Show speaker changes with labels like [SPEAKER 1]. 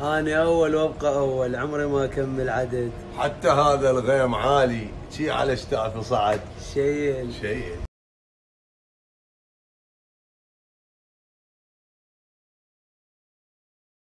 [SPEAKER 1] هاني أول وأبقى أول. عمري ما أكمل عدد.
[SPEAKER 2] حتى هذا الغيم عالي. شي على اشتاف صعد.
[SPEAKER 1] شيل.
[SPEAKER 2] شيل.